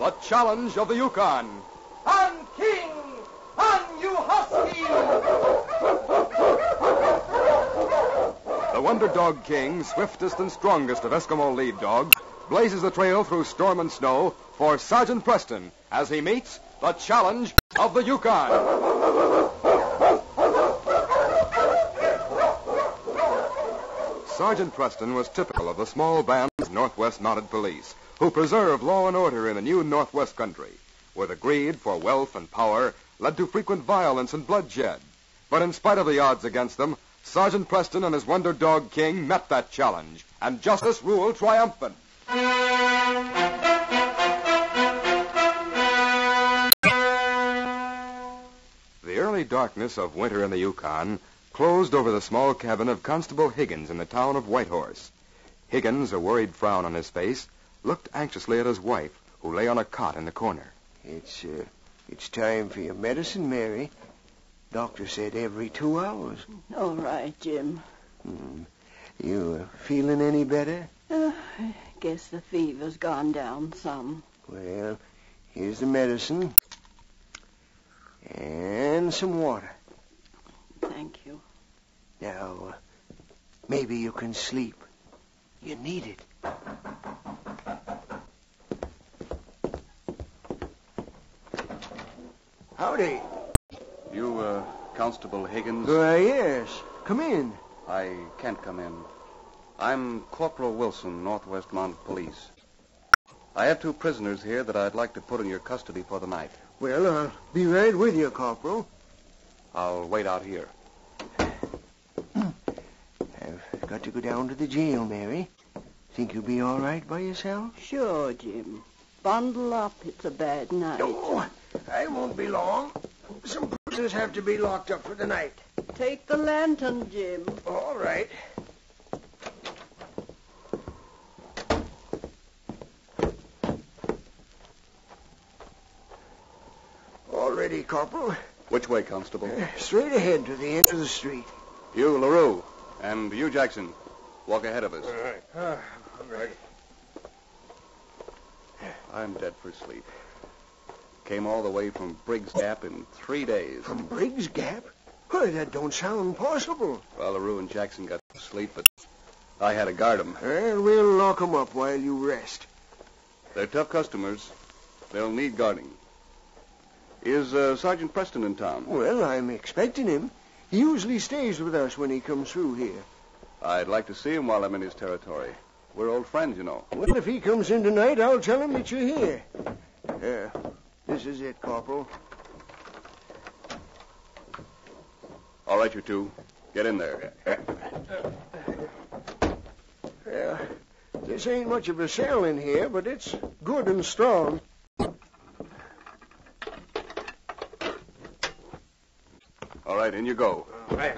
the challenge of the Yukon. On King! On you husky! The Wonder Dog King, swiftest and strongest of Eskimo lead dogs, blazes the trail through storm and snow for Sergeant Preston as he meets the challenge of the Yukon. Sergeant Preston was typical of the small band of Northwest Mounted Police who preserve law and order in the new Northwest country, where the greed for wealth and power led to frequent violence and bloodshed. But in spite of the odds against them, Sergeant Preston and his Wonder Dog King met that challenge, and justice ruled triumphant. The early darkness of winter in the Yukon closed over the small cabin of Constable Higgins in the town of Whitehorse. Higgins, a worried frown on his face, looked anxiously at his wife, who lay on a cot in the corner. It's uh, it's time for your medicine, Mary. Doctor said every two hours. All right, Jim. Hmm. You uh, feeling any better? Uh, I guess the fever's gone down some. Well, here's the medicine and some water. Thank you. Now, uh, maybe you can sleep. You need it. Howdy. You, uh, Constable Higgins? Uh, yes. Come in. I can't come in. I'm Corporal Wilson, Northwest Mount Police. I have two prisoners here that I'd like to put in your custody for the night. Well, I'll be right with you, Corporal. I'll wait out here. I've got to go down to the jail, Mary. Think you'll be all right by yourself? Sure, Jim. Bundle up. It's a bad night. No, I won't be long. Some prisoners have to be locked up for the night. Take the lantern, Jim. All right. All ready, Corporal. Which way, Constable? Uh, straight ahead to the end of the street. You, LaRue, and you, Jackson, walk ahead of us. All right. Uh, I'm ready. I'm dead for sleep. Came all the way from Briggs Gap in three days. From Briggs Gap? Why, that don't sound possible. Well, LaRue and Jackson got to sleep, but I had to guard 'em. Well, we'll lock 'em up while you rest. They're tough customers. They'll need guarding. Is uh, Sergeant Preston in town? Well, I'm expecting him. He usually stays with us when he comes through here. I'd like to see him while I'm in his territory. We're old friends, you know. Well, if he comes in tonight, I'll tell him that you're here. Yeah, this is it, Corporal. All right, you two. Get in there. Yeah, this ain't much of a cell in here, but it's good and strong. All right, in you go. Right.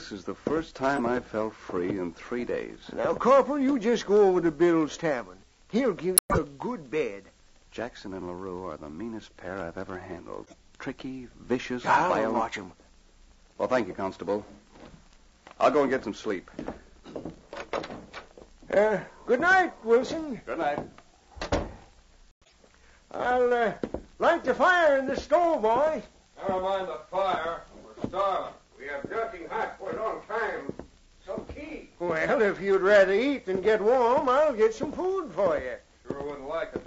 This is the first time I've felt free in three days. Now, Corporal, you just go over to Bill's tavern. He'll give you a good bed. Jackson and LaRue are the meanest pair I've ever handled. Tricky, vicious, I'll violent. watch 'em. Well, thank you, Constable. I'll go and get some sleep. Uh, good night, Wilson. Good night. I'll uh, light the fire in the stove, boy. Never mind the fire. We're starving. We have nothing hot for a long time. So keep. Well, if you'd rather eat than get warm, I'll get some food for you. Sure wouldn't like it.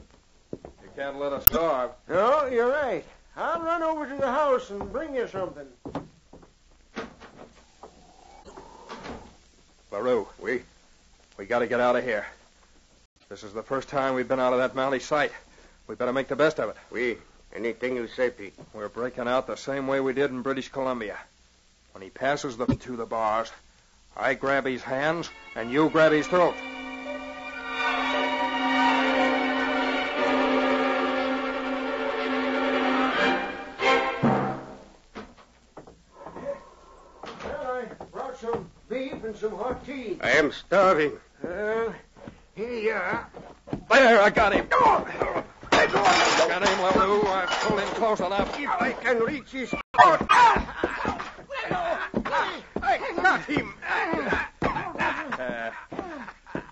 You can't let us starve. No, you're right. I'll run over to the house and bring you something. LaRue, we we gotta get out of here. This is the first time we've been out of that Mountie sight. We better make the best of it. We. Anything you say, Pete. We're breaking out the same way we did in British Columbia. When he passes them to the bars, I grab his hands and you grab his throat. I brought some beef and some hot tea. I am starving. Well, here you are. There, I got him. Got him, LaRue. I've pulled him close enough. If I can reach his... I got him. Uh,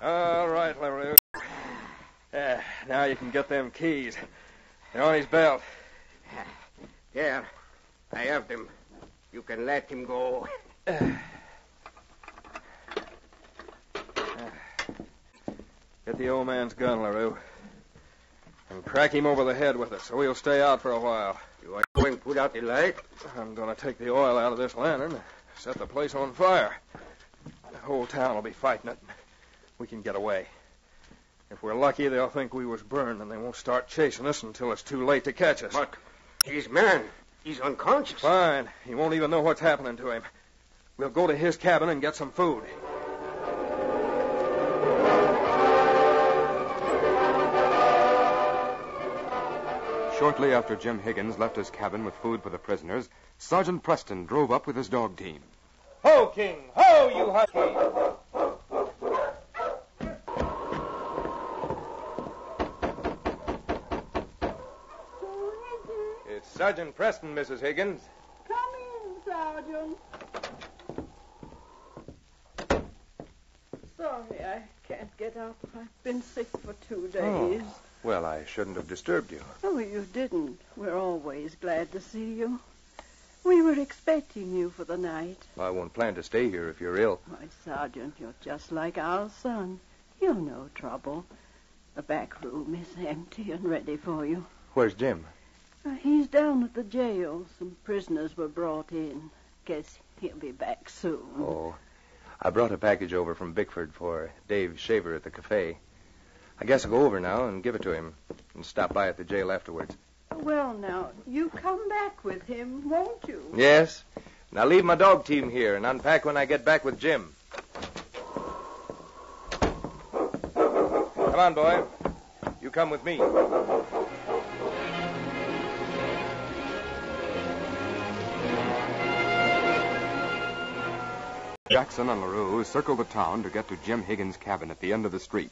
all right, LaRue. Uh, now you can get them keys. They're on his belt. There. I have them. You can let him go. Get the old man's gun, LaRue. And crack him over the head with it so he'll stay out for a while. You are going to put out the light? I'm going to take the oil out of this lantern set the place on fire. The whole town will be fighting it. We can get away. If we're lucky, they'll think we was burned, and they won't start chasing us until it's too late to catch us. But he's man, he's unconscious. Fine. He won't even know what's happening to him. We'll go to his cabin and get some food. Shortly after Jim Higgins left his cabin with food for the prisoners, Sergeant Preston drove up with his dog team. Ho, King! Ho, you husky! It's Sergeant Preston, Mrs. Higgins. Come in, Sergeant. Sorry, I can't get up. I've been sick for two days. Oh. Well, I shouldn't have disturbed you. Oh, you didn't. We're always glad to see you. We were expecting you for the night. I won't plan to stay here if you're ill. Why, Sergeant, you're just like our son. You're no trouble. The back room is empty and ready for you. Where's Jim? Uh, he's down at the jail. Some prisoners were brought in. Guess he'll be back soon. Oh, I brought a package over from Bickford for Dave Shaver at the cafe. I guess I'll go over now and give it to him and stop by at the jail afterwards. Well, now, you come back with him, won't you? Yes. And I'll leave my dog team here and unpack when I get back with Jim. Come on, boy. You come with me. Jackson and LaRue circled the town to get to Jim Higgins' cabin at the end of the street.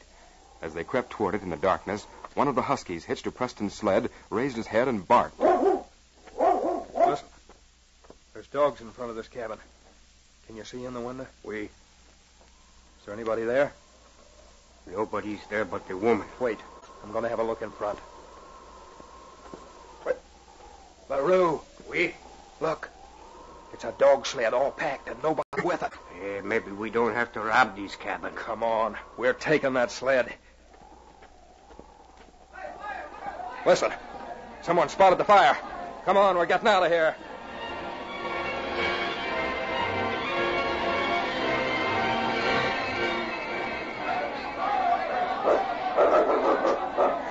As they crept toward it in the darkness, one of the huskies hitched to Preston's sled, raised his head, and barked. Listen. There's dogs in front of this cabin. Can you see in the window? We, Is there anybody there? nobody's there but the woman. Wait. I'm going to have a look in front. Wait. LaRue, We? look. It's a dog sled all packed and nobody with it. Eh, maybe we don't have to rob these cabins. Come on. We're taking that sled. Listen. Someone spotted the fire. Come on, we're getting out of here.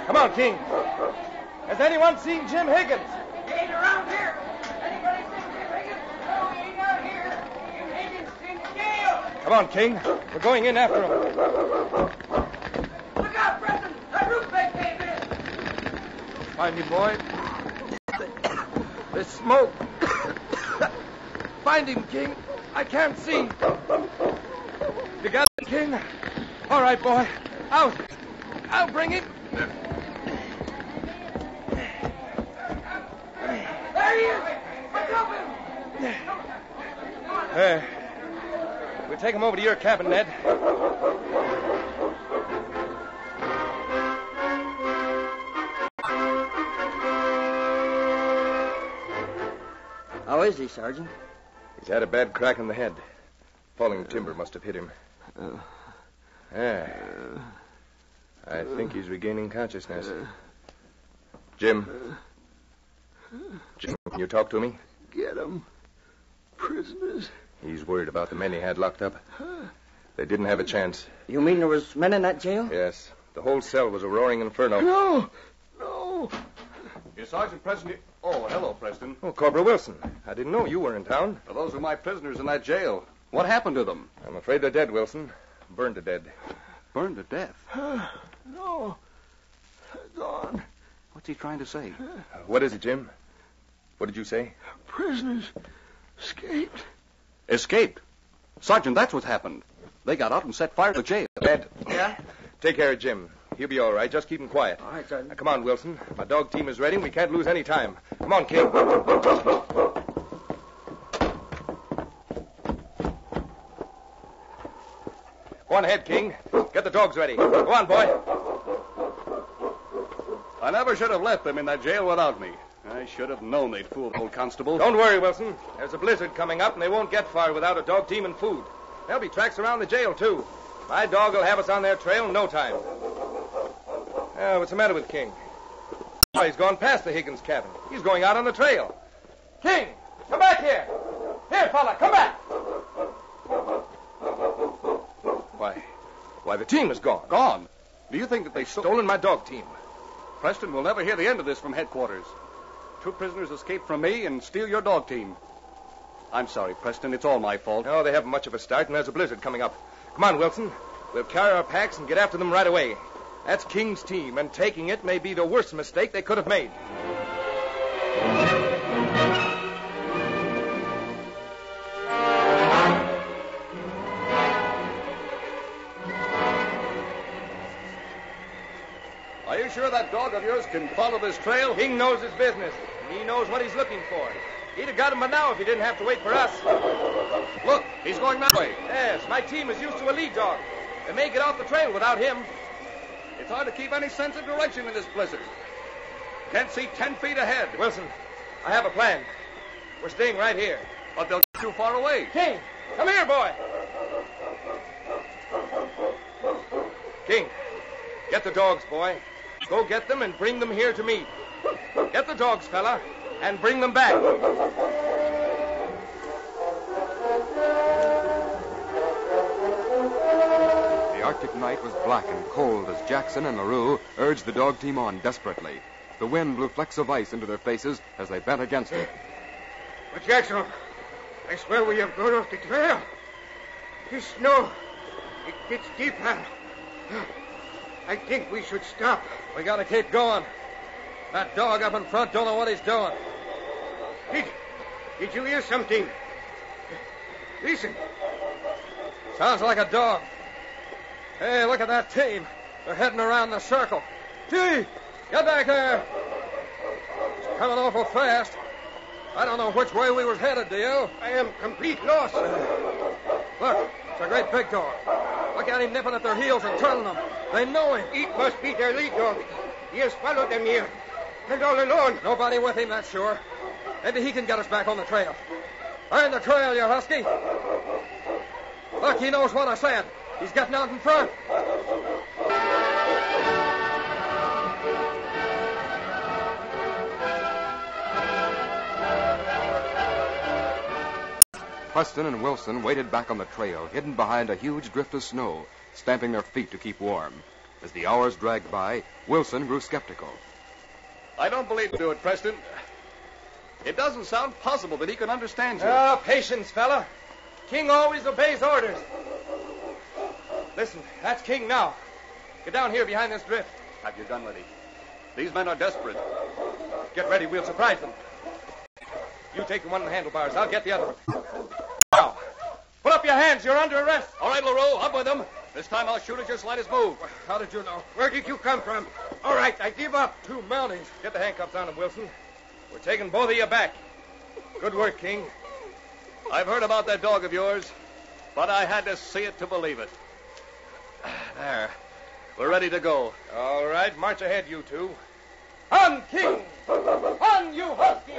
Come on, King. Has anyone seen Jim Higgins? He ain't around here. Anybody seen Jim Higgins? No, he ain't out here. Jim Higgins in jail. Come on, King. We're going in after him. Look out, Preston. That roof bed came in. Find him, boy. The smoke. Find him, King. I can't see. You got him, King? All right, boy. Out. I'll bring him. There he is. Look up him. Uh, we'll take him over to your cabin, Ned. Is he, Sergeant? He's had a bad crack in the head. Falling timber must have hit him. Uh, yeah. Uh, I think he's regaining consciousness. Uh, Jim. Jim, can you talk to me? Get him. Prisoners. He's worried about the men he had locked up. They didn't have a chance. You mean there was men in that jail? Yes. The whole cell was a roaring inferno. No. No. Is Sergeant Preston? Oh, hello, Preston. Oh, Corporal Wilson. I didn't know you were in town. Well, those are my prisoners in that jail. What happened to them? I'm afraid they're dead, Wilson. Burned to dead. Burned to death. No. Gone. What's he trying to say? Uh, what is it, Jim? What did you say? Prisoners. Escaped. Escaped. Sergeant, that's what happened. They got out and set fire to the jail. Dead. Yeah? Take care of Jim. He'll be all right. Just keep him quiet. All right, Sergeant. Now, uh, come on, Wilson. My dog team is ready, and we can't lose any time. Come on, King. Go on ahead, King. Get the dogs ready. Go on, boy. I never should have left them in that jail without me. I should have known they'd fool old constable. Don't worry, Wilson. There's a blizzard coming up, and they won't get far without a dog team and food. There'll be tracks around the jail, too. My dog will have us on their trail in no time. Uh, what's the matter with King? Oh, he's gone past the Higgins cabin. He's going out on the trail. King, come back here. Here, fella, come back. Why, why, the team is gone. Gone. Do you think that they stole? Stolen my dog team. Preston will never hear the end of this from headquarters. Two prisoners escaped from me and steal your dog team. I'm sorry, Preston. It's all my fault. Oh, they haven't much of a start, and there's a blizzard coming up. Come on, Wilson. We'll carry our packs and get after them right away. That's King's team, and taking it may be the worst mistake they could have made. Are you sure that dog of yours can follow this trail? King knows his business, and he knows what he's looking for. He'd have got him by now if he didn't have to wait for us. Look, he's going that way. Yes, my team is used to a lead dog. They may get off the trail without him. It's hard to keep any sense of direction in this blizzard. Can't see ten feet ahead. Wilson, I have a plan. We're staying right here. But they'll get too far away. King, come here, boy. King, get the dogs, boy. Go get them and bring them here to me. Get the dogs, fella, and bring them back. Arctic night was black and cold as Jackson and LaRue urged the dog team on desperately. The wind blew flecks of ice into their faces as they bent against it. But Jackson, I swear we have gone off the trail. This snow, it gets deeper. I think we should stop. We gotta keep going. That dog up in front don't know what he's doing. Did, did you hear something? Listen. Sounds like a dog. Hey, look at that team. They're heading around the circle. Gee, get back there. It's coming awful fast. I don't know which way we was headed, do you? I am complete lost. Look, it's a great big dog. Look at him nipping at their heels and turning them. They know him. It must be their lead dog. He has followed them here. And all alone. Nobody with him, that's sure. Maybe he can get us back on the trail. Find the trail, you husky. Look, he knows what I said. He's getting out in front. Preston and Wilson waited back on the trail, hidden behind a huge drift of snow, stamping their feet to keep warm. As the hours dragged by, Wilson grew skeptical. I don't believe you do it, Preston. It doesn't sound possible that he can understand you. Ah, patience, fella. King always obeys orders. Listen, that's King now. Get down here behind this drift. Have your gun ready. These men are desperate. Get ready, we'll surprise them. You take the one in the handlebars. I'll get the other one. Now, put up your hands. You're under arrest. All right, LaRue, up with them. This time I'll shoot at your slightest move. How did you know? Where did you come from? All right, I give up. Two mounties. Get the handcuffs on him, Wilson. We're taking both of you back. Good work, King. I've heard about that dog of yours, but I had to see it to believe it. There. We're ready to go. All right, march ahead, you two. On, King! On, you husky!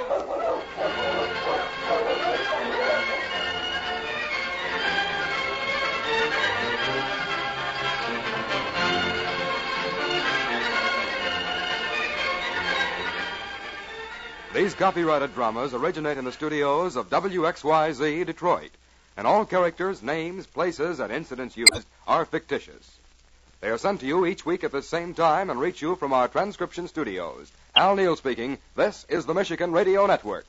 These copyrighted dramas originate in the studios of WXYZ Detroit, and all characters, names, places, and incidents used are fictitious. They are sent to you each week at the same time and reach you from our transcription studios. Al Neal speaking. This is the Michigan Radio Network.